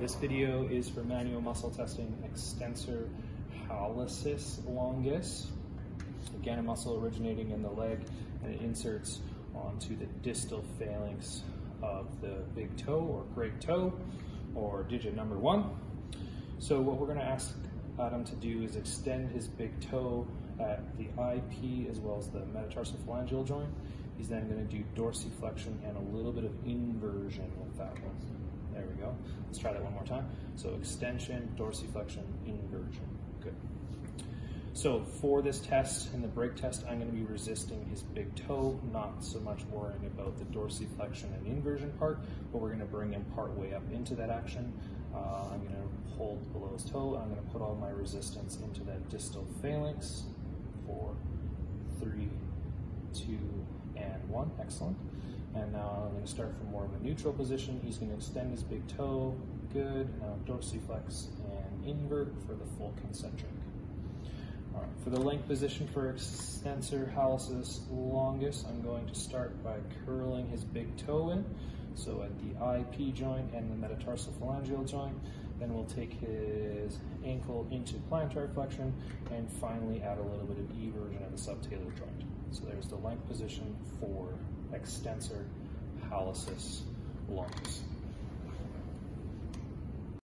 This video is for manual muscle testing extensor hallucis longus. Again, a muscle originating in the leg and it inserts onto the distal phalanx of the big toe or great toe or digit number one. So what we're gonna ask Adam to do is extend his big toe at the IP as well as the metatarsal phalangeal joint. He's then gonna do dorsiflexion and a little bit of inversion with that one. There we Let's try that one more time. So extension, dorsiflexion, inversion. Good. So for this test, and the break test, I'm going to be resisting his big toe, not so much worrying about the dorsiflexion and inversion part, but we're going to bring him part way up into that action. Uh, I'm going to hold below his toe, I'm going to put all my resistance into that distal phalanx. Four, three, two, and one. Excellent. And now I'm going to start from more of a neutral position. He's going to extend his big toe. Good. Now dorsiflex and invert for the full concentric. All right. For the length position for extensor hallucis longus, I'm going to start by curling his big toe in. So at the IP joint and the metatarsal phalangeal joint. Then we'll take his ankle into plantar flexion and finally add a little bit of eversion of the subtalar joint. So there's the length position for extensor hallucis longus.